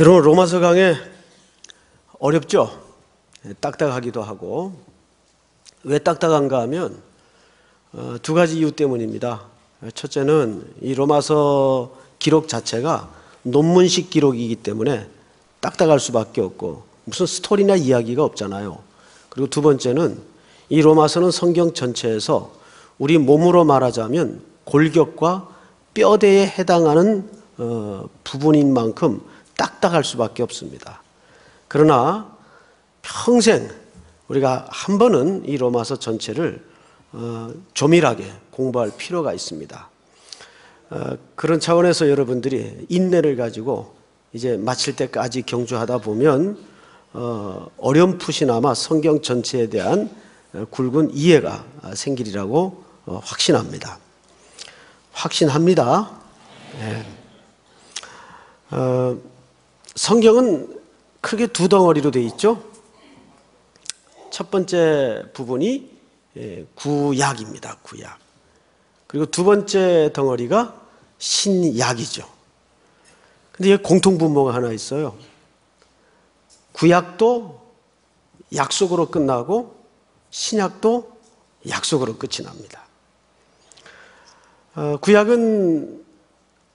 여러분 로마서 강의 어렵죠? 딱딱하기도 하고 왜 딱딱한가 하면 어, 두 가지 이유 때문입니다. 첫째는 이 로마서 기록 자체가 논문식 기록이기 때문에 딱딱할 수밖에 없고 무슨 스토리나 이야기가 없잖아요. 그리고 두 번째는 이 로마서는 성경 전체에서 우리 몸으로 말하자면 골격과 뼈대에 해당하는 어, 부분인 만큼 딱딱할 수밖에 없습니다. 그러나 평생 우리가 한 번은 이 로마서 전체를 어, 조밀하게 공부할 필요가 있습니다. 어, 그런 차원에서 여러분들이 인내를 가지고 이제 마칠 때까지 경주하다 보면 어, 어렴풋이나마 성경 전체에 대한 굵은 이해가 생기리라고 확신합니다. 확신합니다. 네. 어, 성경은 크게 두 덩어리로 되어 있죠. 첫 번째 부분이 예, 구약입니다. 구약. 그리고 두 번째 덩어리가 신약이죠. 근데 여기 공통분모가 하나 있어요. 구약도 약속으로 끝나고 신약도 약속으로 끝이 납니다. 어, 구약은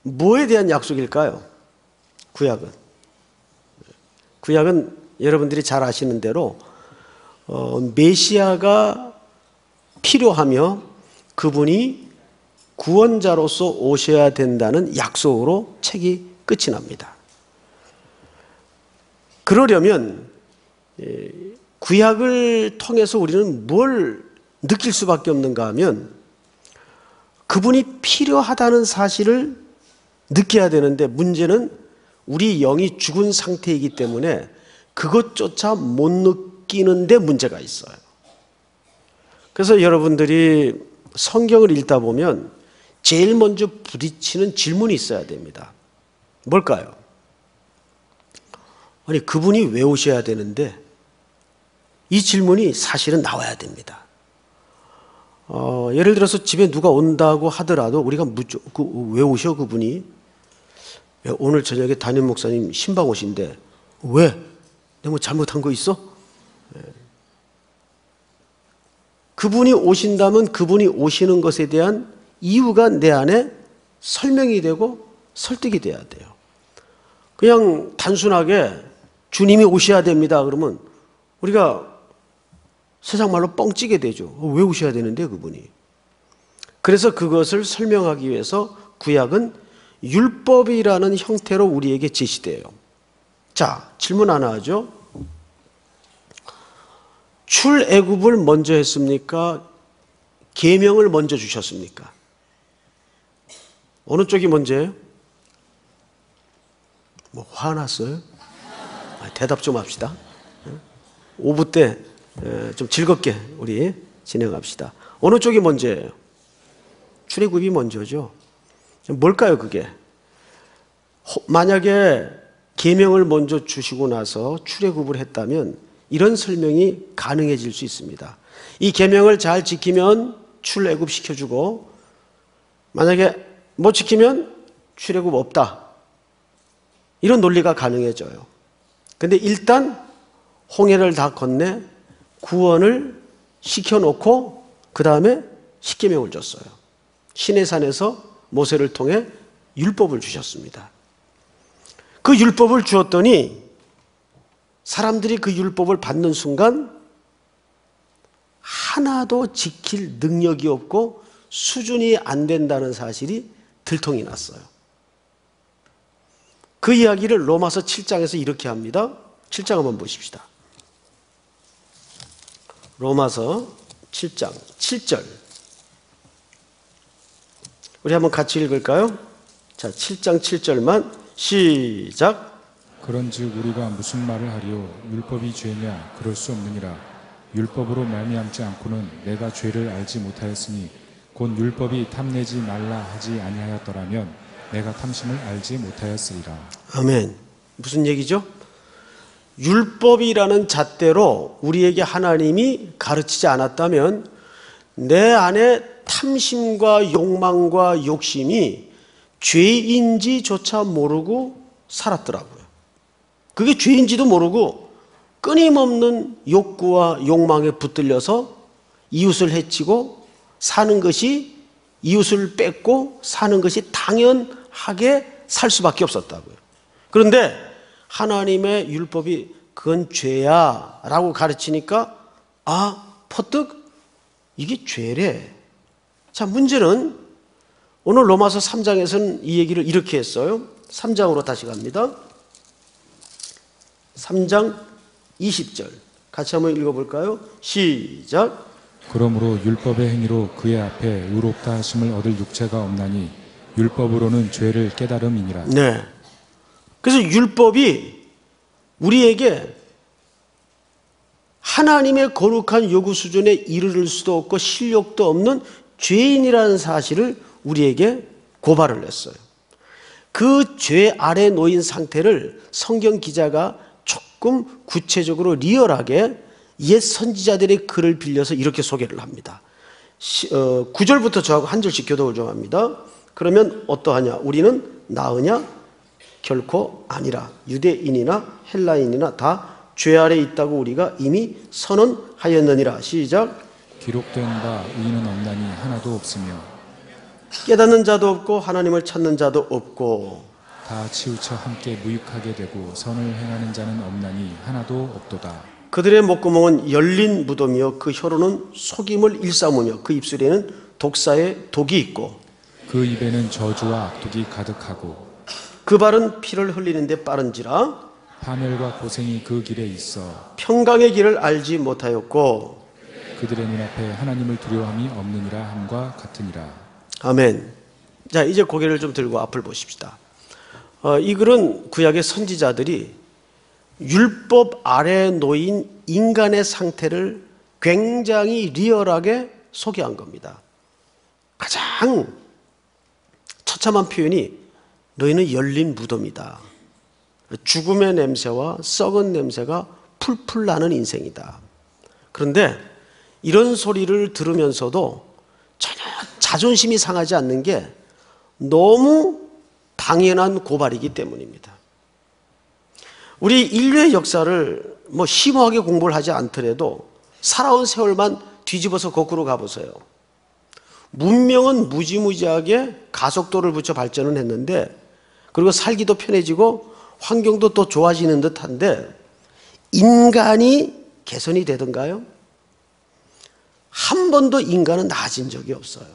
뭐에 대한 약속일까요? 구약은 구약은 여러분들이 잘 아시는 대로 어, 메시아가 필요하며 그분이 구원자로서 오셔야 된다는 약속으로 책이 끝이 납니다. 그러려면 예, 구약을 통해서 우리는 뭘 느낄 수밖에 없는가 하면 그분이 필요하다는 사실을 느껴야 되는데 문제는 우리 영이 죽은 상태이기 때문에 그것조차 못 느끼는데 문제가 있어요. 그래서 여러분들이 성경을 읽다 보면 제일 먼저 부딪히는 질문이 있어야 됩니다. 뭘까요? 아니, 그분이 왜 오셔야 되는데 이 질문이 사실은 나와야 됩니다. 어, 예를 들어서 집에 누가 온다고 하더라도 우리가 무조, 그, 왜 오셔 그분이? 오늘 저녁에 담임 목사님 신방 오신데 왜? 내가 뭐 잘못한 거 있어? 예. 그분이 오신다면 그분이 오시는 것에 대한 이유가 내 안에 설명이 되고 설득이 돼야 돼요. 그냥 단순하게 주님이 오셔야 됩니다. 그러면 우리가 세상 말로 뻥찌게 되죠. 어, 왜 오셔야 되는데 그분이. 그래서 그것을 설명하기 위해서 구약은 율법이라는 형태로 우리에게 제시돼요. 자, 질문 하나 하죠. 출애굽을 먼저 했습니까? 계명을 먼저 주셨습니까? 어느 쪽이 먼저예요? 뭐 화났어요? 아, 대답 좀 합시다. 5부 때 좀 즐겁게 우리 진행합시다. 어느 쪽이 먼저예요? 출애굽이 먼저죠. 뭘까요, 그게? 만약에 계명을 먼저 주시고 나서 출애굽을 했다면 이런 설명이 가능해질 수 있습니다. 이 계명을 잘 지키면 출애굽 시켜주고 만약에 못 지키면 출애굽 없다. 이런 논리가 가능해져요. 근데 일단 홍해를 다 건네 구원을 시켜놓고 그 다음에 십계명을 줬어요. 시내산에서 모세를 통해 율법을 주셨습니다. 그 율법을 주었더니 사람들이 그 율법을 받는 순간 하나도 지킬 능력이 없고 수준이 안 된다는 사실이 들통이 났어요. 그 이야기를 로마서 7장에서 이렇게 합니다. 7장 한번 보십시다. 로마서 7장 7절 우리 한번 같이 읽을까요? 자, 7장 7절만 시작. 그런즉 우리가 무슨 말을 하리요 율법이 죄냐 그럴 수 없느니라 율법으로 말미암지 않고는 내가 죄를 알지 못하였으니 곧 율법이 탐내지 말라 하지 아니하였더라면 내가 탐심을 알지 못하였으리라. 아멘. 무슨 얘기죠? 율법이라는 잣대로 우리에게 하나님이 가르치지 않았다면 내 안에 탐심과 욕망과 욕심이 죄인지조차 모르고 살았더라고요. 그게 죄인지도 모르고 끊임없는 욕구와 욕망에 붙들려서 이웃을 해치고 사는 것이 이웃을 뺏고 사는 것이 당연하게 살 수밖에 없었다고요. 그런데 하나님의 율법이 그건 죄야 라고 가르치니까 아, 퍼뜩 이게 죄래. 자, 문제는 오늘 로마서 3장에서는 이 얘기를 이렇게 했어요. 3장으로 다시 갑니다. 3장 20절. 같이 한번 읽어볼까요? 시작. 그러므로 율법의 행위로 그의 앞에 의롭다 하심을 얻을 육체가 없나니 율법으로는 죄를 깨달음이니라. 네. 그래서 율법이 우리에게 하나님의 거룩한 요구 수준에 이르를 수도 없고 실력도 없는 죄인이라는 사실을 우리에게 고발을 했어요. 그 죄 아래 놓인 상태를 성경 기자가 조금 구체적으로 리얼하게 옛 선지자들의 글을 빌려서 이렇게 소개를 합니다. 시- 어, 9절부터 저하고 한 절씩 교독을 좀 합니다. 그러면 어떠하냐? 우리는 나으냐? 결코 아니라 유대인이나 헬라인이나 다 죄 아래 있다고 우리가 이미 선언하였느니라. 시작. 기록된 바 의인은 없나니 하나도 없으며 깨닫는 자도 없고 하나님을 찾는 자도 없고 다 치우쳐 함께 무익하게 되고 선을 행하는 자는 없나니 하나도 없도다. 그들의 목구멍은 열린 무덤이요 그 혀로는 속임을 일삼으며 그 입술에는 독사의 독이 있고 그 입에는 저주와 악독이 가득하고 그 발은 피를 흘리는데 빠른지라 파멸과 고생이 그 길에 있어 평강의 길을 알지 못하였고 그들의 눈앞에 하나님을 두려움이 없느니라 함과 같으니라. 아멘. 자, 이제 고개를 좀 들고 앞을 보십시다. 어, 이 글은 구약의 선지자들이 율법 아래 놓인 인간의 상태를 굉장히 리얼하게 소개한 겁니다. 가장 처참한 표현이 너희는 열린 무덤이다. 죽음의 냄새와 썩은 냄새가 풀풀 나는 인생이다. 그런데 이런 소리를 들으면서도 전혀 자존심이 상하지 않는 게 너무 당연한 고발이기 때문입니다. 우리 인류의 역사를 뭐 심오하게 공부를 하지 않더라도 살아온 세월만 뒤집어서 거꾸로 가보세요. 문명은 무지무지하게 가속도를 붙여 발전을 했는데 그리고 살기도 편해지고 환경도 또 좋아지는 듯한데 인간이 개선이 되던가요? 한 번도 인간은 나아진 적이 없어요.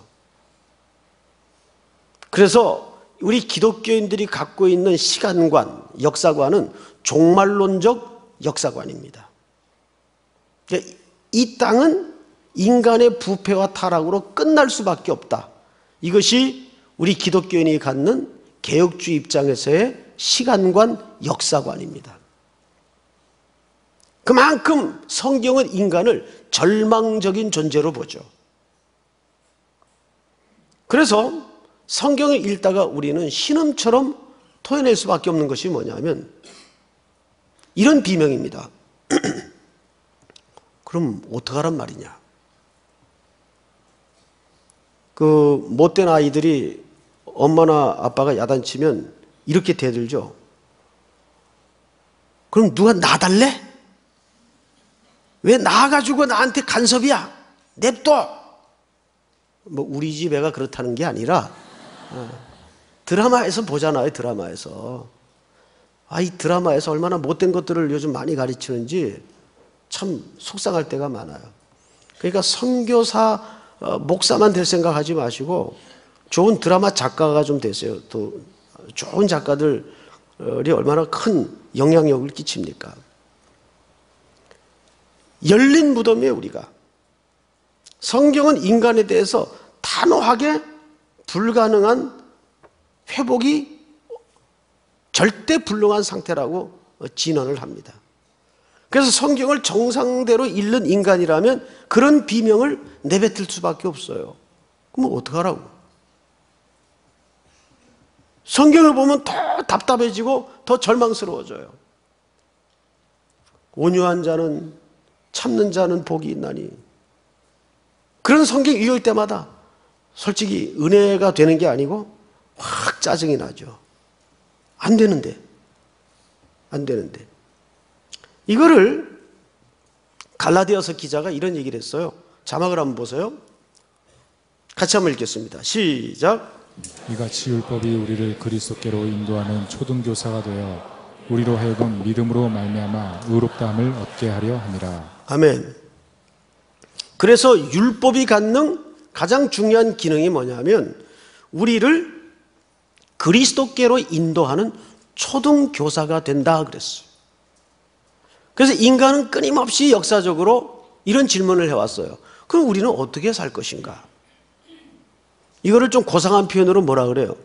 그래서 우리 기독교인들이 갖고 있는 시간관, 역사관은 종말론적 역사관입니다. 그러니까 이 땅은 인간의 부패와 타락으로 끝날 수밖에 없다. 이것이 우리 기독교인이 갖는 개혁주의 입장에서의 시간관, 역사관입니다. 그만큼 성경은 인간을 절망적인 존재로 보죠. 그래서 성경을 읽다가 우리는 신음처럼 토해낼 수밖에 없는 것이 뭐냐면 이런 비명입니다. 그럼 어떡하란 말이냐? 그 못된 아이들이 엄마나 아빠가 야단치면 이렇게 대들죠. 그럼 누가 나달래? 왜 나가지고 나한테 간섭이야? 냅둬! 뭐 우리 집 애가 그렇다는 게 아니라 어, 드라마에서 보잖아요 드라마에서 아 이 드라마에서 얼마나 못된 것들을 요즘 많이 가르치는지 참 속상할 때가 많아요 그러니까 선교사 어, 목사만 될 생각하지 마시고 좋은 드라마 작가가 좀 되세요 또 좋은 작가들이 얼마나 큰 영향력을 끼칩니까 열린 무덤이에요 우리가 성경은 인간에 대해서 단호하게 불가능한 회복이 절대 불능한 상태라고 진언을 합니다. 그래서 성경을 정상대로 읽는 인간이라면 그런 비명을 내뱉을 수밖에 없어요. 그럼 어떡하라고? 성경을 보면 더 답답해지고 더 절망스러워져요. 온유한 자는 참는 자는 복이 있나니 그런 성경 읽을 때마다 솔직히 은혜가 되는 게 아니고 확 짜증이 나죠. 안 되는데. 안 되는데. 이거를 갈라디아서 기자가 이런 얘기를 했어요. 자막을 한번 보세요. 같이 한번 읽겠습니다. 시작. 이같이 율법이 우리를 그리스도께로 인도하는 초등교사가 되어 우리로 하여금 믿음으로 말미암아 의롭다함을 얻게 하려 함이라. 아멘. 그래서 율법이 갖는 가장 중요한 기능이 뭐냐면 우리를 그리스도께로 인도하는 초등 교사가 된다 그랬어요. 그래서 인간은 끊임없이 역사적으로 이런 질문을 해왔어요. 그럼 우리는 어떻게 살 것인가? 이거를 좀 고상한 표현으로 뭐라 그래요?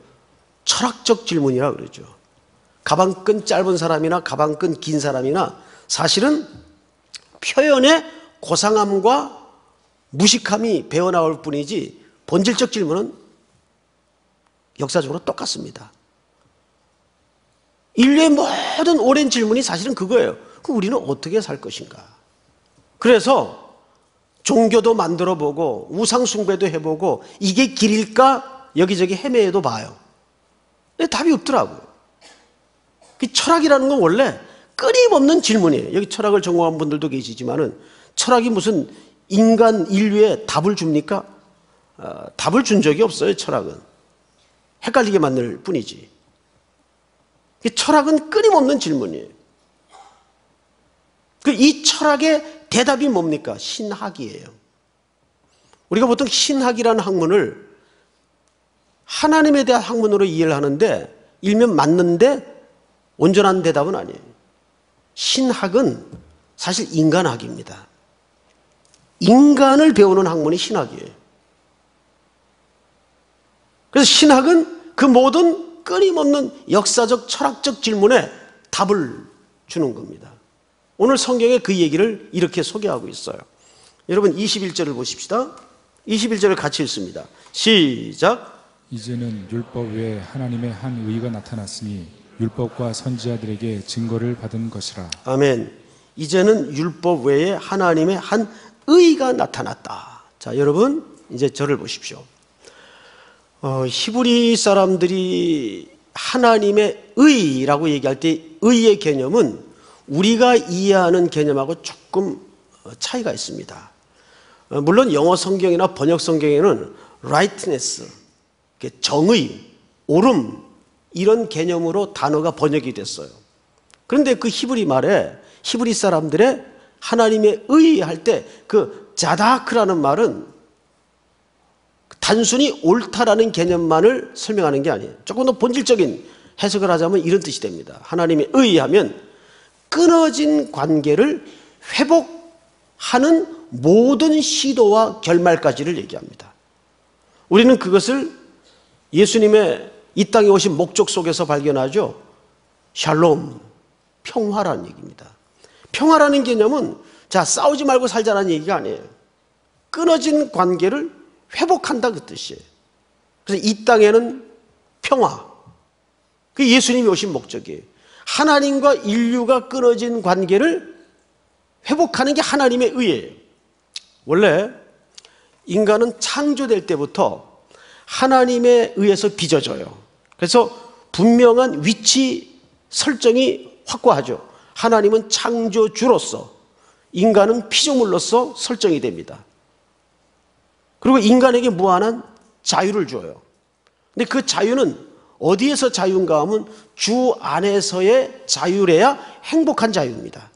철학적 질문이라 그러죠. 가방끈 짧은 사람이나 가방끈 긴 사람이나 사실은 표현의 고상함과 무식함이 배어나올 뿐이지 본질적 질문은 역사적으로 똑같습니다. 인류의 모든 오랜 질문이 사실은 그거예요. 그 우리는 어떻게 살 것인가? 그래서 종교도 만들어 보고 우상숭배도 해보고 이게 길일까 여기저기 헤매도 봐요. 근데 답이 없더라고요. 그 철학이라는 건 원래 끊임없는 질문이에요. 여기 철학을 전공한 분들도 계시지만은 철학이 무슨 인간 인류에 답을 줍니까? 어, 답을 준 적이 없어요. 철학은 헷갈리게 만들 뿐이지. 그 철학은 끊임없는 질문이에요. 그 이 철학의 대답이 뭡니까? 신학이에요. 우리가 보통 신학이라는 학문을 하나님에 대한 학문으로 이해를 하는데 일면 맞는데 온전한 대답은 아니에요. 신학은 사실 인간학입니다. 인간을 배우는 학문이 신학이에요. 그래서 신학은 그 모든 끊임없는 역사적 철학적 질문에 답을 주는 겁니다. 오늘 성경에 그 얘기를 이렇게 소개하고 있어요. 여러분 21절을 보십시다. 21절을 같이 읽습니다. 시작. 이제는 율법 외에 하나님의 한 의가 나타났으니 율법과 선지자들에게 증거를 받은 것이라. 아멘. 이제는 율법 외에 하나님의 한 의가 나타났다. 자, 여러분, 이제 저를 보십시오. 어, 히브리 사람들이 하나님의 의라고 얘기할 때 의의 개념은 우리가 이해하는 개념하고 조금 차이가 있습니다. 어, 물론 영어 성경이나 번역 성경에는 rightness, 정의, 옳음 이런 개념으로 단어가 번역이 됐어요. 그런데 그 히브리 말에 히브리 사람들의 하나님의 의 할 때 그 자다크라는 말은 단순히 옳다라는 개념만을 설명하는 게 아니에요. 조금 더 본질적인 해석을 하자면 이런 뜻이 됩니다. 하나님의 의하면 끊어진 관계를 회복하는 모든 시도와 결말까지를 얘기합니다. 우리는 그것을 예수님의 이 땅에 오신 목적 속에서 발견하죠. 샬롬, 평화라는 얘기입니다. 평화라는 개념은 자, 싸우지 말고 살자라는 얘기가 아니에요. 끊어진 관계를 회복한다 그 뜻이에요. 그래서 이 땅에는 평화. 그 예수님이 오신 목적이에요. 하나님과 인류가 끊어진 관계를 회복하는 게 하나님의 의예요. 원래 인간은 창조될 때부터 하나님에 의해서 빚어져요. 그래서 분명한 위치 설정이 확고하죠. 하나님은 창조주로서 인간은 피조물로서 설정이 됩니다. 그리고 인간에게 무한한 자유를 줘요. 근데 그 자유는 어디에서 자유인가 하면 주 안에서의 자유래야 행복한 자유입니다.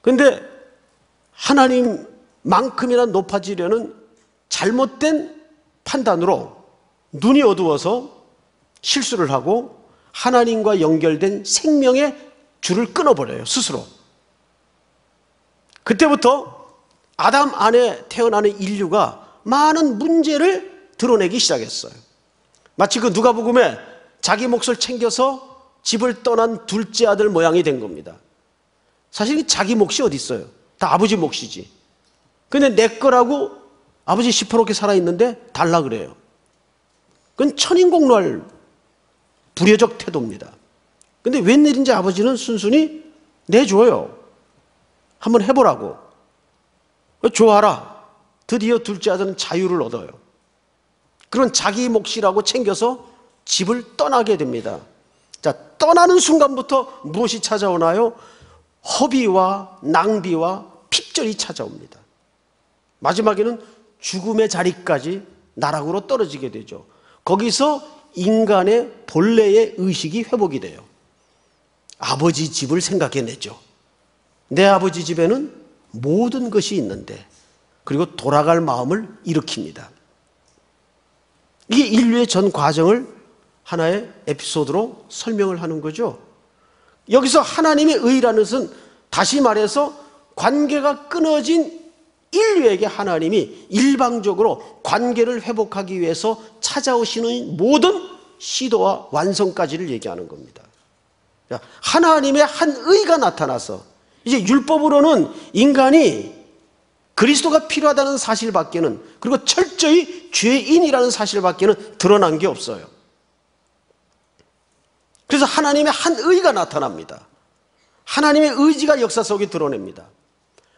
근데 하나님만큼이나 높아지려는 잘못된 판단으로 눈이 어두워서 실수를 하고 하나님과 연결된 생명의 줄을 끊어버려요, 스스로. 그때부터 아담 안에 태어나는 인류가 많은 문제를 드러내기 시작했어요. 마치 그 누가복음에 자기 몫을 챙겨서 집을 떠난 둘째 아들 모양이 된 겁니다. 사실 자기 몫이 어디 있어요? 다 아버지 몫이지. 근데 내 거라고 아버지 시퍼렇게 살아있는데 달라 그래요. 그건 천인공로할 불효적 태도입니다. 근데 웬일인지 아버지는 순순히 내줘요. 한번 해보라고. 좋아라. 드디어 둘째 아들은 자유를 얻어요. 그런 자기 몫이라고 챙겨서 집을 떠나게 됩니다. 자, 떠나는 순간부터 무엇이 찾아오나요? 허비와 낭비와 핍절이 찾아옵니다. 마지막에는 죽음의 자리까지 나락으로 떨어지게 되죠. 거기서 인간의 본래의 의식이 회복이 돼요. 아버지 집을 생각해내죠. 내 아버지 집에는 모든 것이 있는데, 그리고 돌아갈 마음을 일으킵니다. 이게 인류의 전 과정을 하나의 에피소드로 설명을 하는 거죠. 여기서 하나님의 의라는 것은 다시 말해서 관계가 끊어진 인류에게 하나님이 일방적으로 관계를 회복하기 위해서 찾아오시는 모든 시도와 완성까지를 얘기하는 겁니다. 하나님의 한 의가 나타나서 이제 율법으로는 인간이 그리스도가 필요하다는 사실밖에는 그리고 철저히 죄인이라는 사실밖에는 드러난 게 없어요. 그래서 하나님의 한 의가 나타납니다. 하나님의 의지가 역사 속에 드러냅니다.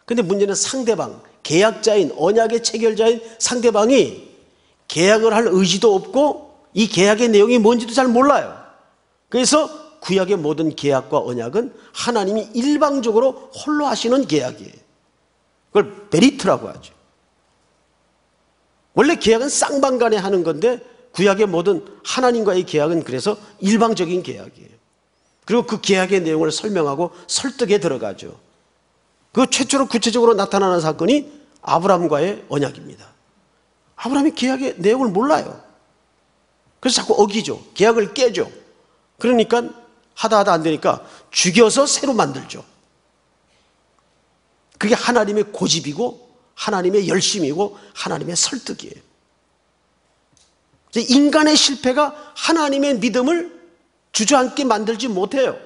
근데 문제는 상대방, 계약자인, 언약의 체결자인 상대방이 계약을 할 의지도 없고 이 계약의 내용이 뭔지도 잘 몰라요. 그래서 구약의 모든 계약과 언약은 하나님이 일방적으로 홀로 하시는 계약이에요. 그걸 베리트라고 하죠. 원래 계약은 쌍방간에 하는 건데 구약의 모든 하나님과의 계약은 그래서 일방적인 계약이에요. 그리고 그 계약의 내용을 설명하고 설득에 들어가죠. 그 최초로 구체적으로 나타나는 사건이 아브라함과의 언약입니다. 아브라함이 계약의 내용을 몰라요. 그래서 자꾸 어기죠. 계약을 깨죠. 그러니까 하다 하다 안 되니까 죽여서 새로 만들죠. 그게 하나님의 고집이고 하나님의 열심이고 하나님의 설득이에요. 인간의 실패가 하나님의 믿음을 주저앉게 만들지 못해요.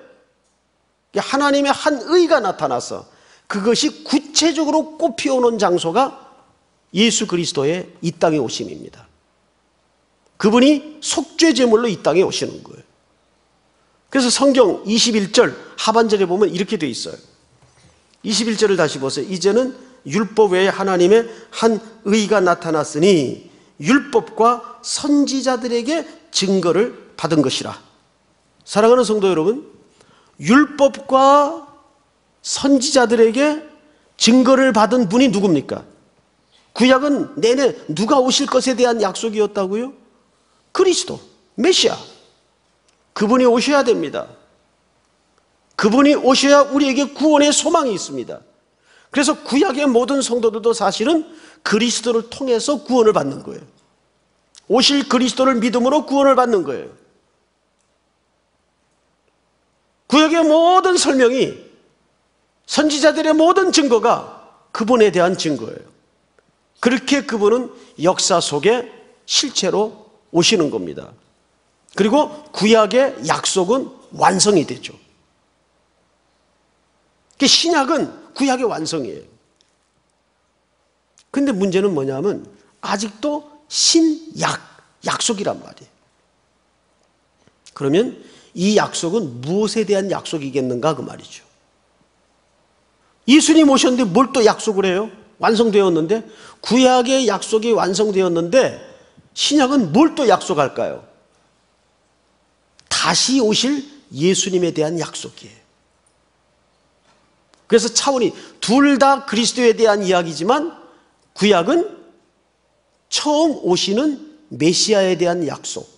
하나님의 한 의가 나타나서 그것이 구체적으로 꽃피우는 장소가 예수 그리스도의 이 땅에 오심입니다. 그분이 속죄 제물로 이 땅에 오시는 거예요. 그래서 성경 21절 하반절에 보면 이렇게 돼 있어요. 21절을 다시 보세요. 이제는 율법 외에 하나님의 한 의가 나타났으니 율법과 선지자들에게 증거를 받은 것이라. 사랑하는 성도 여러분, 율법과 선지자들에게 증거를 받은 분이 누굽니까? 구약은 내내 누가 오실 것에 대한 약속이었다고요? 그리스도, 메시아. 그분이 오셔야 됩니다. 그분이 오셔야 우리에게 구원의 소망이 있습니다. 그래서 구약의 모든 성도들도 사실은 그리스도를 통해서 구원을 받는 거예요. 오실 그리스도를 믿음으로 구원을 받는 거예요. 구약의 모든 설명이 선지자들의 모든 증거가 그분에 대한 증거예요. 그렇게 그분은 역사 속에 실체로 오시는 겁니다. 그리고 구약의 약속은 완성이 되죠. 신약은 구약의 완성이에요. 근데 문제는 뭐냐면 아직도 신약, 약속이란 말이에요. 그러면 이 약속은 무엇에 대한 약속이겠는가 그 말이죠. 예수님 오셨는데 뭘 또 약속을 해요? 완성되었는데 구약의 약속이 완성되었는데 신약은 뭘 또 약속할까요? 다시 오실 예수님에 대한 약속이에요. 그래서 차원이 둘 다 그리스도에 대한 이야기지만 구약은 처음 오시는 메시아에 대한 약속.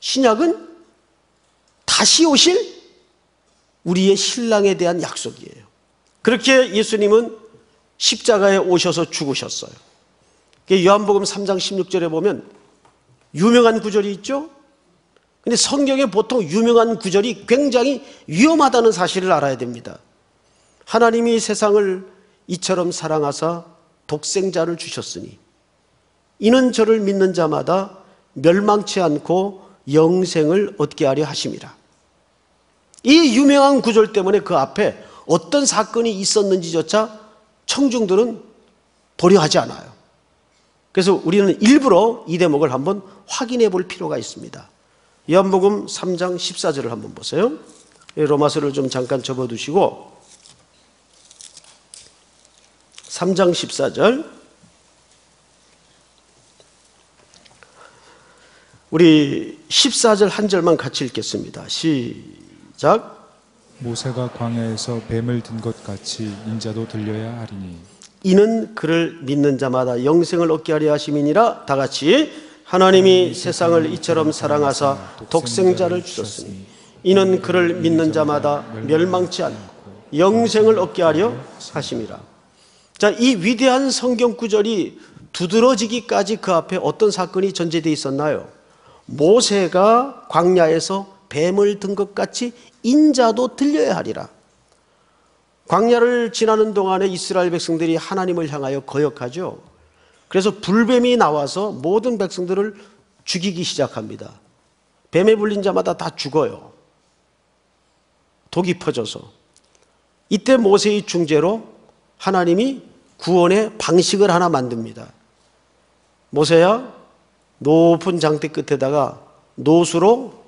신약은 다시 오실 우리의 신랑에 대한 약속이에요. 그렇게 예수님은 십자가에 오셔서 죽으셨어요. 요한복음 3장 16절에 보면 유명한 구절이 있죠? 근데 성경에 보통 유명한 구절이 굉장히 위험하다는 사실을 알아야 됩니다. 하나님이 세상을 이처럼 사랑하사 독생자를 주셨으니 이는 저를 믿는 자마다 멸망치 않고 영생을 얻게 하려 하심이라. 이 유명한 구절 때문에 그 앞에 어떤 사건이 있었는지조차 청중들은 보려하지 않아요. 그래서 우리는 일부러 이 대목을 한번 확인해 볼 필요가 있습니다. 요한복음 3장 14절을 한번 보세요. 로마서를 좀 잠깐 접어 두시고 3장 14절 우리 14절 한 절만 같이 읽겠습니다. 시작. 모세가 광야에서 뱀을 든 것 같이 인자도 들려야 하리니 이는 그를 믿는 자마다 영생을 얻게 하려 하심이니라 다 같이 하나님이 세상을 이처럼 사랑하사 독생자를 주셨으니 이는 그를 믿는 자마다 멸망치 않고 영생을 얻게 하려 하심이라. 자, 이 위대한 성경 구절이 두드러지기까지 그 앞에 어떤 사건이 전제되어 있었나요? 모세가 광야에서 뱀을 든 것 같이 인자도 들려야 하리라. 광야를 지나는 동안에 이스라엘 백성들이 하나님을 향하여 거역하죠. 그래서 불뱀이 나와서 모든 백성들을 죽이기 시작합니다. 뱀에 물린 자마다 다 죽어요. 독이 퍼져서. 이때 모세의 중재로 하나님이 구원의 방식을 하나 만듭니다. 모세야, 높은 장대 끝에다가 노수로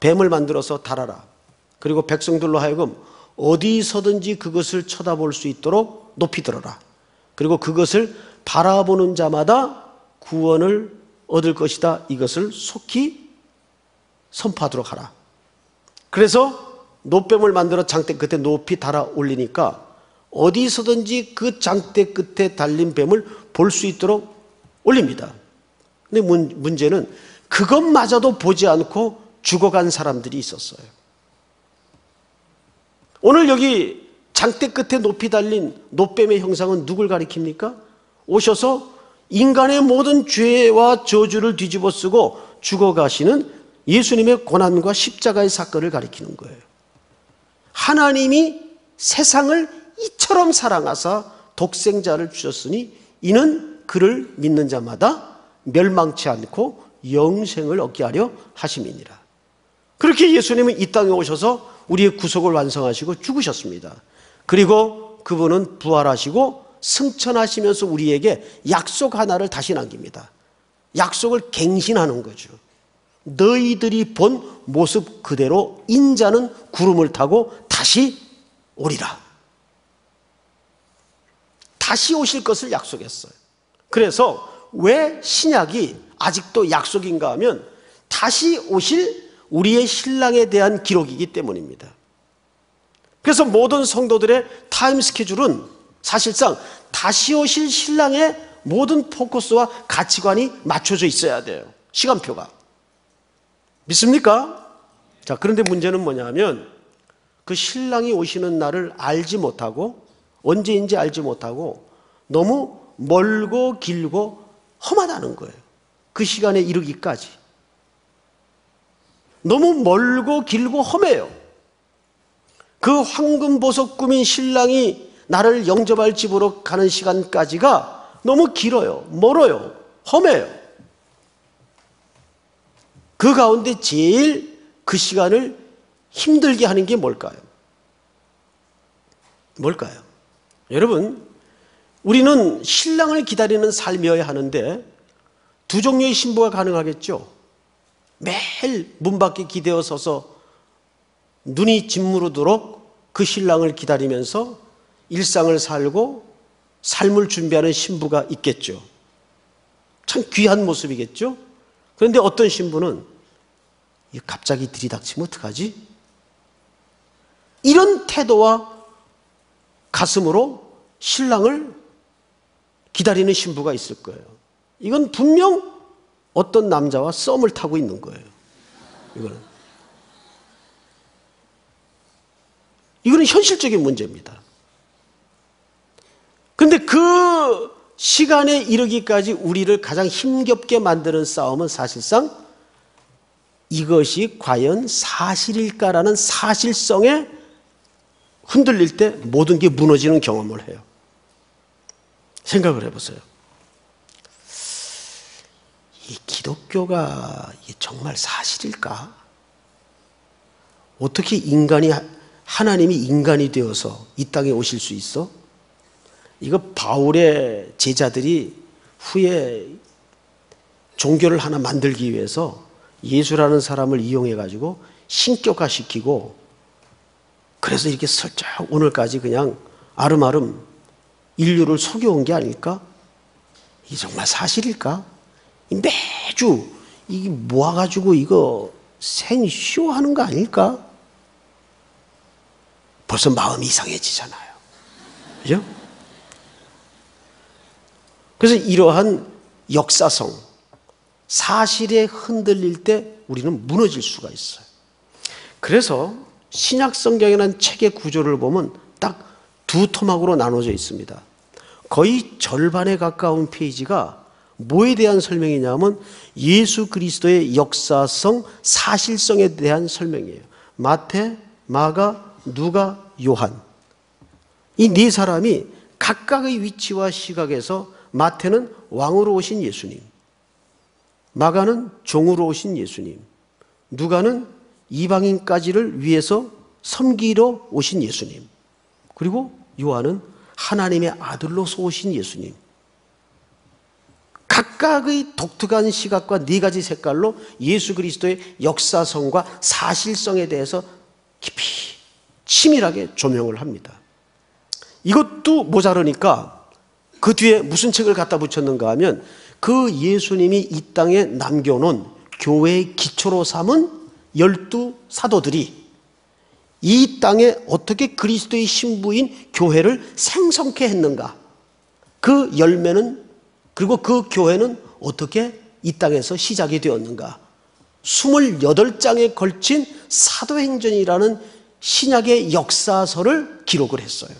뱀을 만들어서 달아라. 그리고 백성들로 하여금 어디서든지 그것을 쳐다볼 수 있도록 높이 들어라. 그리고 그것을 바라보는 자마다 구원을 얻을 것이다. 이것을 속히 선포하도록 하라. 그래서 노뱀을 만들어 장대 끝에 높이 달아 올리니까 어디서든지 그 장대 끝에 달린 뱀을 볼 수 있도록 올립니다. 근데 문, 문제는 그것마저도 보지 않고 죽어간 사람들이 있었어요. 오늘 여기 장대 끝에 높이 달린 노뱀의 형상은 누굴 가리킵니까? 오셔서 인간의 모든 죄와 저주를 뒤집어 쓰고 죽어가시는 예수님의 고난과 십자가의 사건을 가리키는 거예요. 하나님이 세상을 이처럼 사랑하사 독생자를 주셨으니 이는 그를 믿는 자마다 멸망치 않고 영생을 얻게 하려 하심이니라. 그렇게 예수님은 이 땅에 오셔서 우리의 구속을 완성하시고 죽으셨습니다. 그리고 그분은 부활하시고 승천하시면서 우리에게 약속 하나를 다시 남깁니다. 약속을 갱신하는 거죠. 너희들이 본 모습 그대로 인자는 구름을 타고 다시 오리라. 다시 오실 것을 약속했어요. 그래서 왜 신약이 아직도 약속인가 하면 다시 오실 우리의 신랑에 대한 기록이기 때문입니다. 그래서 모든 성도들의 타임 스케줄은 사실상 다시 오실 신랑의 모든 포커스와 가치관이 맞춰져 있어야 돼요. 시간표가. 믿습니까? 자, 그런데 문제는 뭐냐면 그 신랑이 오시는 날을 알지 못하고 언제인지 알지 못하고 너무 멀고 길고 험하다는 거예요. 그 시간에 이르기까지. 너무 멀고 길고 험해요. 그 황금 보석 꾸민 신랑이 나를 영접할 집으로 가는 시간까지가 너무 길어요. 멀어요. 험해요. 그 가운데 제일 그 시간을 힘들게 하는 게 뭘까요? 뭘까요? 여러분, 우리는 신랑을 기다리는 삶이어야 하는데 두 종류의 신부가 가능하겠죠. 매일 문 밖에 기대어 서서 눈이 짓무르도록 그 신랑을 기다리면서 일상을 살고 삶을 준비하는 신부가 있겠죠. 참 귀한 모습이겠죠. 그런데 어떤 신부는 갑자기 들이닥치면 어떡하지? 이런 태도와 가슴으로 신랑을 기다리는 신부가 있을 거예요. 이건 분명 어떤 남자와 썸을 타고 있는 거예요. 이거는. 이거는 현실적인 문제입니다. 근데 그 시간에 이르기까지 우리를 가장 힘겹게 만드는 싸움은 사실상 이것이 과연 사실일까라는 사실성에 흔들릴 때 모든 게 무너지는 경험을 해요. 생각을 해보세요. 이 기독교가 정말 사실일까? 어떻게 인간이, 하나님이 인간이 되어서 이 땅에 오실 수 있어? 이거 바울의 제자들이 후에 종교를 하나 만들기 위해서 예수라는 사람을 이용해 가지고 신격화시키고 그래서 이렇게 슬쩍 오늘까지 그냥 아름아름 인류를 속여온 게 아닐까? 이 정말 사실일까? 매주 이 모아가지고 이거 생쇼 하는 거 아닐까? 벌써 마음이 이상해지잖아요. 그죠? 그래서 이러한 역사성, 사실에 흔들릴 때 우리는 무너질 수가 있어요. 그래서 신약 성경이라는 책의 구조를 보면 딱 두 토막으로 나눠져 있습니다. 거의 절반에 가까운 페이지가 뭐에 대한 설명이냐면 예수 그리스도의 역사성, 사실성에 대한 설명이에요. 마태, 마가, 누가, 요한. 이 네 사람이 각각의 위치와 시각에서 마태는 왕으로 오신 예수님, 마가는 종으로 오신 예수님, 누가는 이방인까지를 위해서 섬기러 오신 예수님, 그리고 요한은 하나님의 아들로서 오신 예수님. 각각의 독특한 시각과 네 가지 색깔로 예수 그리스도의 역사성과 사실성에 대해서 깊이 치밀하게 조명을 합니다. 이것도 모자르니까 그 뒤에 무슨 책을 갖다 붙였는가 하면 그 예수님이 이 땅에 남겨놓은 교회의 기초로 삼은 열두 사도들이 이 땅에 어떻게 그리스도의 신부인 교회를 생성케 했는가? 그 열매는 그리고 그 교회는 어떻게 이 땅에서 시작이 되었는가? 28장에 걸친 사도행전이라는 신약의 역사서를 기록을 했어요.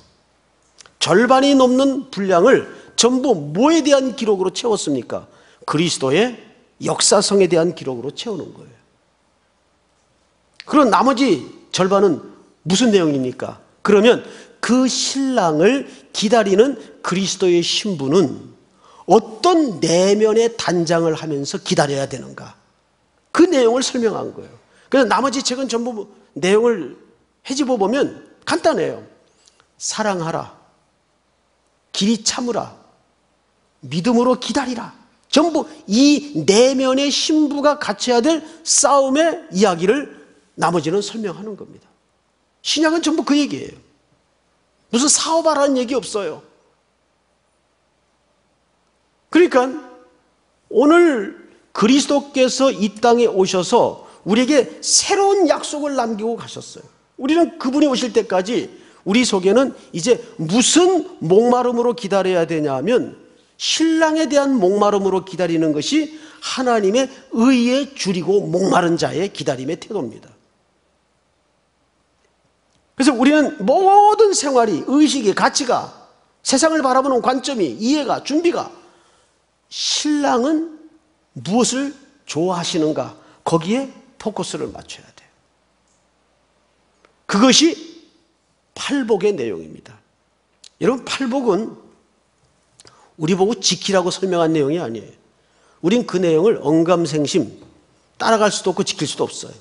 절반이 넘는 분량을 전부 뭐에 대한 기록으로 채웠습니까? 그리스도의 역사성에 대한 기록으로 채우는 거예요. 그럼 나머지 절반은 무슨 내용입니까? 그러면 그 신랑을 기다리는 그리스도의 신부는 어떤 내면의 단장을 하면서 기다려야 되는가? 그 내용을 설명한 거예요. 그래서 나머지 책은 전부 내용을 해집어 보면 간단해요. 사랑하라. 길이 참으라. 믿음으로 기다리라. 전부 이 내면의 신부가 갖춰야 될 싸움의 이야기를 나머지는 설명하는 겁니다. 신약은 전부 그 얘기예요. 무슨 사업하라는 얘기 없어요. 그러니까 오늘 그리스도께서 이 땅에 오셔서 우리에게 새로운 약속을 남기고 가셨어요. 우리는 그분이 오실 때까지 우리 속에는 이제 무슨 목마름으로 기다려야 되냐 하면 신랑에 대한 목마름으로 기다리는 것이 하나님의 의에 줄이고 목마른 자의 기다림의 태도입니다. 그래서 우리는 모든 생활이, 의식이, 가치가, 세상을 바라보는 관점이, 이해가, 준비가, 신랑은 무엇을 좋아하시는가, 거기에 포커스를 맞춰야 돼요. 그것이 팔복의 내용입니다. 여러분, 팔복은 우리 보고 지키라고 설명한 내용이 아니에요. 우린 그 내용을 언감생심 따라갈 수도 없고 지킬 수도 없어요.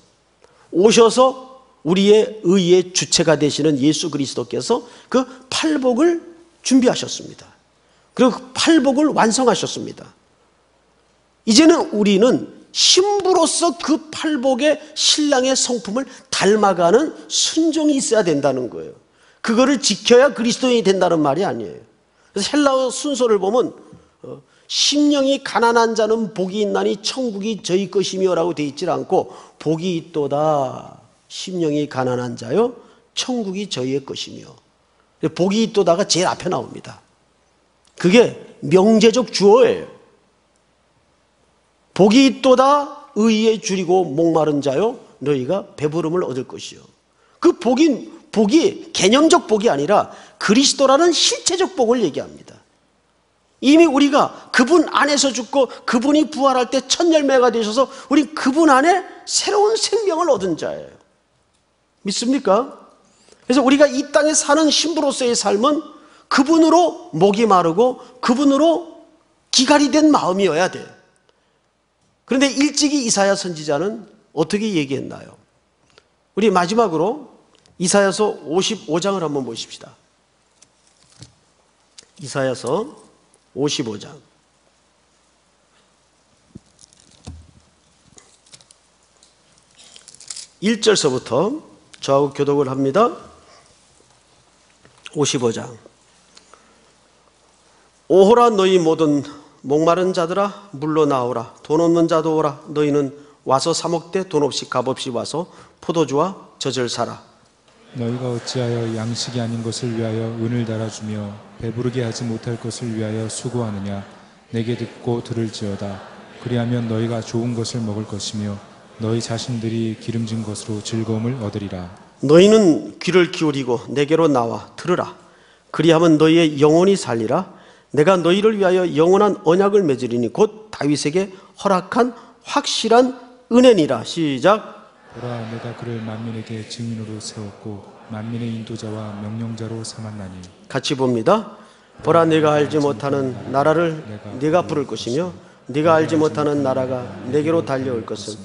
오셔서 우리의 의의 주체가 되시는 예수 그리스도께서 그 팔복을 준비하셨습니다. 그리고 그 팔복을 완성하셨습니다. 이제는 우리는 신부로서 그 팔복의 신랑의 성품을 닮아가는 순종이 있어야 된다는 거예요. 그거를 지켜야 그리스도인이 된다는 말이 아니에요. 그래서 헬라어 순서를 보면 어, 심령이 가난한 자는 복이 있나니 천국이 저희 것이며라고 되어 있지 않고 복이 있도다. 심령이 가난한 자요 천국이 저희의 것이며 복이 있도다가 제일 앞에 나옵니다. 그게 명제적 주어예요. 복이 있도다 의에 줄이고 목마른 자요 너희가 배부름을 얻을 것이요. 그 복이 복이 개념적 복이 아니라 그리스도라는 실체적 복을 얘기합니다. 이미 우리가 그분 안에서 죽고 그분이 부활할 때 첫 열매가 되셔서 우리 그분 안에 새로운 생명을 얻은 자예요. 믿습니까? 그래서 우리가 이 땅에 사는 신부로서의 삶은 그분으로 목이 마르고 그분으로 기갈이 된 마음이어야 돼. 그런데 일찍이 이사야 선지자는 어떻게 얘기했나요? 우리 마지막으로 이사야서 55장을 한번 보십시다. 이사야서 55장. 1절서부터 저하고 교독을 합니다. 55장. 오호라 너희 모든 목마른 자들아 물러 나오라. 돈 없는 자도 오라. 너희는 와서 사 먹되 돈 없이 값 없이 와서 포도주와 젖을 사라. 너희가 어찌하여 양식이 아닌 것을 위하여 은을 달아주며 배부르게 하지 못할 것을 위하여 수고하느냐? 내게 듣고 들을지어다. 그리하면 너희가 좋은 것을 먹을 것이며 너희 자신들이 기름진 것으로 즐거움을 얻으리라. 너희는 귀를 기울이고 내게로 나와 들으라. 그리하면 너희의 영혼이 살리라. 내가 너희를 위하여 영원한 언약을 맺으리니 곧 다윗에게 허락한 확실한 은혜니라. 시작. 보라 내가 그를 만민에게 증인으로 세웠고 만민의 인도자와 명령자로 삼았나니 같이 봅니다. 보라 내가 알지 못하는 나라를 네가 부를 것이며 네가 알지 못하는 나라가 내게로 달려올 것은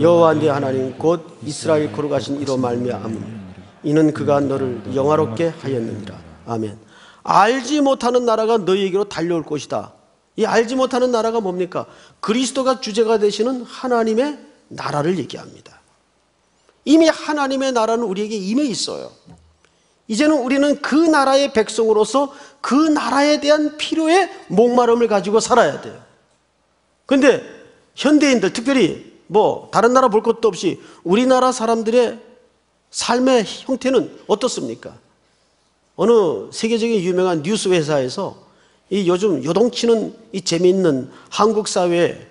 여호와 네 하나님 곧 이스라엘 거룩하신 이로 말미암음 이는 그가 너를 영화롭게 하였느니라. 아멘. 알지 못하는 나라가 너희에게로 달려올 것이다. 이 알지 못하는 나라가 뭡니까? 그리스도가 주제가 되시는 하나님의 나라를 얘기합니다. 이미 하나님의 나라는 우리에게 임해 있어요. 이제는 우리는 그 나라의 백성으로서 그 나라에 대한 필요의 목마름을 가지고 살아야 돼요. 근데 현대인들 특별히 뭐 다른 나라 볼 것도 없이 우리나라 사람들의 삶의 형태는 어떻습니까? 어느 세계적인 유명한 뉴스 회사에서 이 요즘 요동치는 이 재미있는 한국 사회에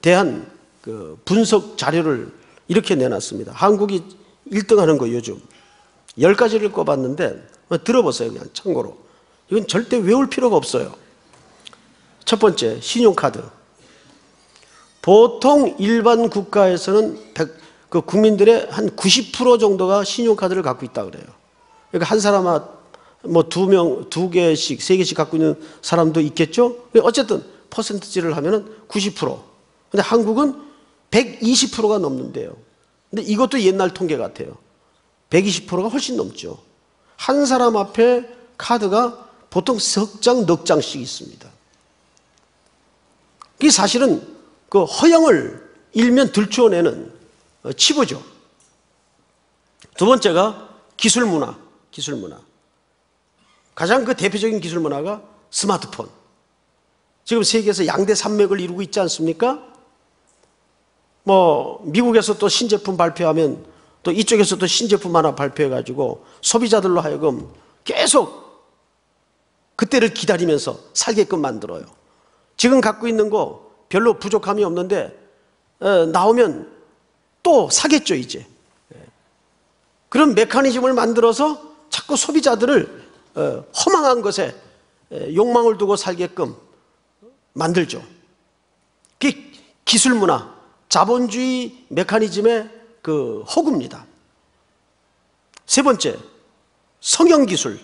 대한 그 분석 자료를 이렇게 내놨습니다. 한국이 1등 하는 거 요즘. 열 가지를 꼽았는데 뭐 들어보세요 그냥 참고로 이건 절대 외울 필요가 없어요 첫 번째 신용카드 보통 일반 국가에서는 100, 그 국민들의 한 90% 정도가 신용카드를 갖고 있다 그래요 그러니까 한 사람 뭐 두 명, 두 개씩, 세 개씩 갖고 있는 사람도 있겠죠? 어쨌든 퍼센트지를 하면은 90%. 근데 한국은 120%가 넘는데요. 근데 이것도 옛날 통계 같아요. 120%가 훨씬 넘죠. 한 사람 앞에 카드가 보통 석 장, 넉 장씩 있습니다. 이게 사실은 그 허영을 일면 들추어내는 치부죠. 두 번째가 기술 문화, 기술 문화. 가장 그 대표적인 기술 문화가 스마트폰. 지금 세계에서 양대 산맥을 이루고 있지 않습니까? 뭐 미국에서 또 신제품 발표하면 또 이쪽에서 또 신제품 하나 발표해 가지고 소비자들로 하여금 계속 그때를 기다리면서 살게끔 만들어요. 지금 갖고 있는 거 별로 부족함이 없는데 어, 나오면 또 사겠죠 이제. 예. 그런 메커니즘을 만들어서 자꾸 소비자들을 어, 허망한 것에 욕망을 두고 살게끔 만들죠. 그 기술 문화, 자본주의 메커니즘의 그 허구입니다. 세 번째, 성형 기술,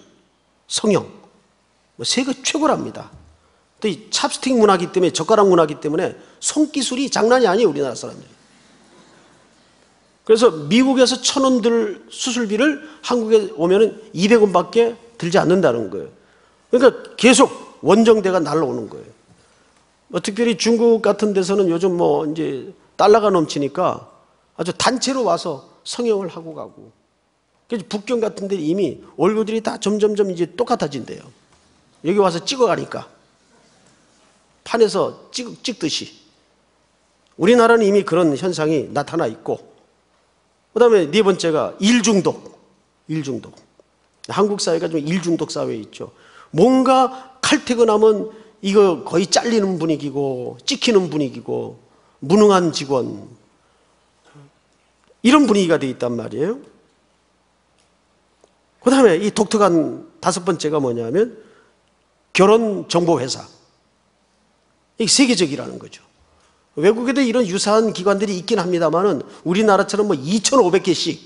성형. 뭐 세계 최고랍니다. 또 이 찹스틱 문화기 때문에 젓가락 문화기 때문에 손 기술이 장난이 아니에요, 우리나라 사람들이. 그래서 미국에서 천 원들 수술비를 한국에 오면은 200원밖에 들지 않는다는 거예요. 그러니까 계속 원정대가 날라오는 거예요. 뭐 특별히 중국 같은 데서는 요즘 뭐 이제 달러가 넘치니까 아주 단체로 와서 성형을 하고 가고. 그래서 북경 같은 데 이미 얼굴들이 다 점점점 이제 똑같아진대요. 여기 와서 찍어가니까. 판에서 찍, 찍듯이. 우리나라는 이미 그런 현상이 나타나 있고. 그 다음에 네 번째가 일중독. 일중독. 한국 사회가 좀 일중독 사회에 있죠. 뭔가 칼퇴근하면 이거 거의 잘리는 분위기고 찍히는 분위기고 무능한 직원 이런 분위기가 돼 있단 말이에요. 그 다음에 이 독특한 다섯 번째가 뭐냐면 결혼 정보 회사. 이게 세계적이라는 거죠. 외국에도 이런 유사한 기관들이 있긴 합니다만은 우리나라처럼 뭐 2,500개씩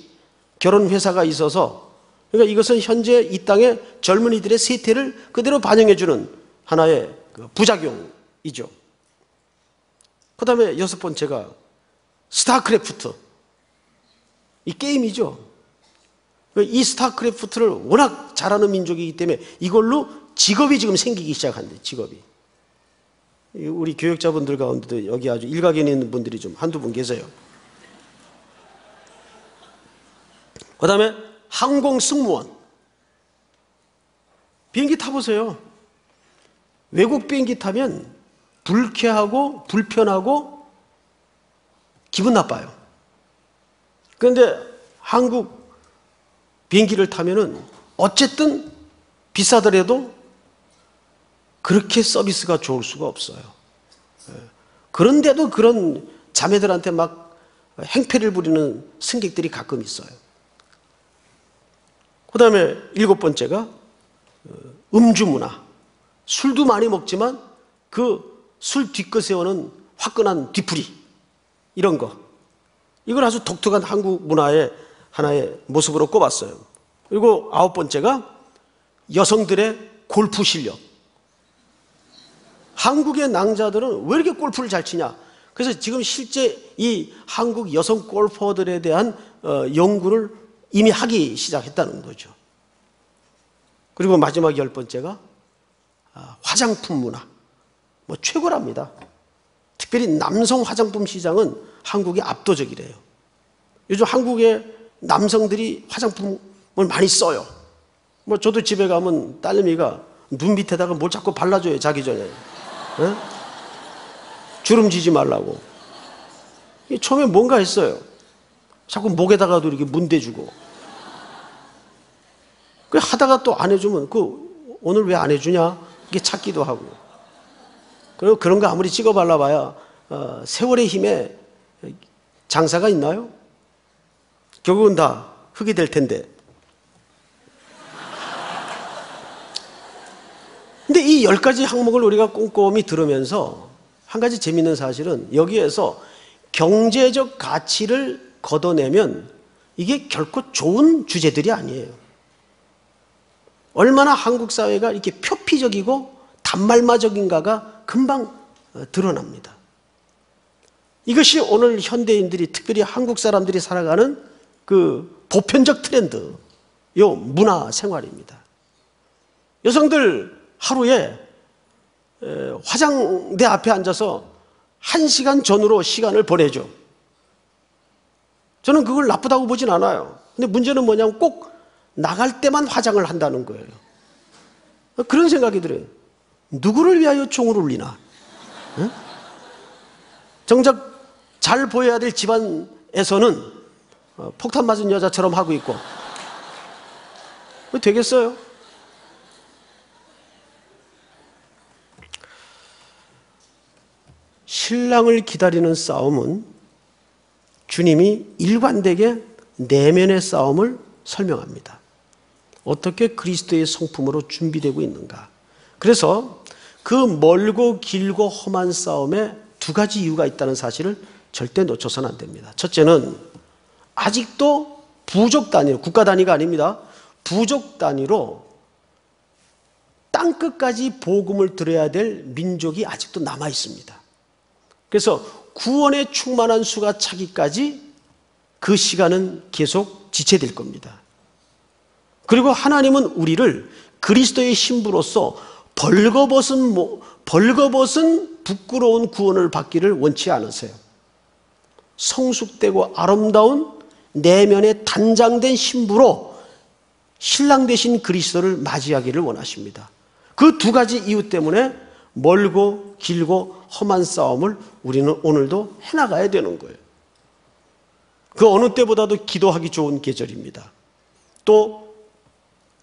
결혼 회사가 있어서 그러니까 이것은 현재 이 땅의 젊은이들의 세태를 그대로 반영해주는 하나의 그 부작용이죠. 그 다음에 여섯 번째가 스타크래프트. 이 게임이죠. 이 스타크래프트를 워낙 잘하는 민족이기 때문에 이걸로 직업이 지금 생기기 시작한대, 직업이. 우리 교육자분들 가운데도 여기 아주 일각에 있는 분들이 좀 한두 분 계세요. 그 다음에 항공 승무원. 비행기 타보세요. 외국 비행기 타면 불쾌하고 불편하고 기분 나빠요. 그런데 한국 비행기를 타면은 어쨌든 비싸더라도 그렇게 서비스가 좋을 수가 없어요. 예. 그런데도 그런 자매들한테 막 행패를 부리는 승객들이 가끔 있어요. 그 다음에 일곱 번째가 어, 음주 문화. 술도 많이 먹지만 그 술 뒷것에 오는 화끈한 뒤풀이. 이런 거. 이걸 아주 독특한 한국 문화의 하나의 모습으로 꼽았어요. 그리고 아홉 번째가 여성들의 골프 실력. 한국의 낭자들은 왜 이렇게 골프를 잘 치냐? 그래서 지금 실제 이 한국 여성 골퍼들에 대한 어, 연구를 이미 하기 시작했다는 거죠. 그리고 마지막 열 번째가 아, 화장품 문화. 뭐 최고랍니다. 특별히 남성 화장품 시장은 한국이 압도적이래요. 요즘 한국의 남성들이 화장품을 많이 써요. 뭐 저도 집에 가면 딸내미가 눈 밑에다가 뭘 자꾸 발라줘요 자기 전에. 에? 주름 지지 말라고. 이 처음에 뭔가 했어요. 자꾸 목에다가도 이렇게 문대주고. 그 하다가 또 안 해주면 그 오늘 왜 안 해주냐 이게 찾기도 하고. 그리고 그런 거 아무리 찍어 발라봐야 어, 세월의 힘에 장사가 있나요? 결국은 다 흙이 될 텐데. 근데 이 열 가지 항목을 우리가 꼼꼼히 들으면서 한 가지 재밌는 사실은 여기에서 경제적 가치를 걷어내면 이게 결코 좋은 주제들이 아니에요. 얼마나 한국 사회가 이렇게 표피적이고 단말마적인가가 금방 어, 드러납니다. 이것이 오늘 현대인들이 특별히 한국 사람들이 살아가는 그 보편적 트렌드, 요 문화 생활입니다. 여성들 하루에 화장대 앞에 앉아서 한 시간 전으로 시간을 보내죠. 저는 그걸 나쁘다고 보진 않아요. 근데 문제는 뭐냐면 꼭 나갈 때만 화장을 한다는 거예요. 그런 생각이 들어요. 누구를 위하여 총을 울리나? 응? 정작 잘 보여야 될 집안에서는 어, 폭탄 맞은 여자처럼 하고 있고. 되겠어요? 신랑을 기다리는 싸움은 주님이 일관되게 내면의 싸움을 설명합니다. 어떻게 그리스도의 성품으로 준비되고 있는가. 그래서 그 멀고 길고 험한 싸움에 두 가지 이유가 있다는 사실을 절대 놓쳐서는 안 됩니다. 첫째는 아직도 부족 단위로, 국가 단위가 아닙니다. 부족 단위로 땅 끝까지 복음을 들어야 될 민족이 아직도 남아 있습니다. 그래서 구원에 충만한 수가 차기까지 그 시간은 계속 지체될 겁니다. 그리고 하나님은 우리를 그리스도의 신부로서 벌거벗은 벌거벗은 부끄러운 구원을 받기를 원치 않으세요. 성숙되고 아름다운 내면에 단장된 신부로 신랑 되신 그리스도를 맞이하기를 원하십니다. 그 두 가지 이유 때문에 멀고 길고 험한 싸움을 우리는 오늘도 해나가야 되는 거예요. 그 어느 때보다도 기도하기 좋은 계절입니다. 또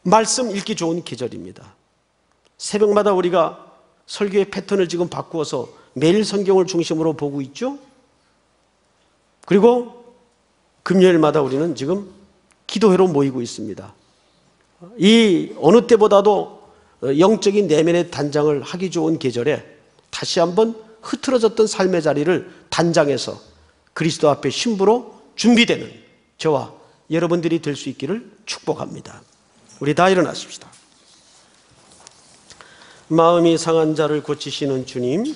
말씀 읽기 좋은 계절입니다. 새벽마다 우리가 설교의 패턴을 지금 바꾸어서 매일 성경을 중심으로 보고 있죠? 그리고 금요일마다 우리는 지금 기도회로 모이고 있습니다. 이 어느 때보다도 영적인 내면의 단장을 하기 좋은 계절에 다시 한번 흐트러졌던 삶의 자리를 단장해서 그리스도 앞에 신부로 준비되는 저와 여러분들이 될 수 있기를 축복합니다. 우리 다 일어나십시다. 마음이 상한 자를 고치시는 주님,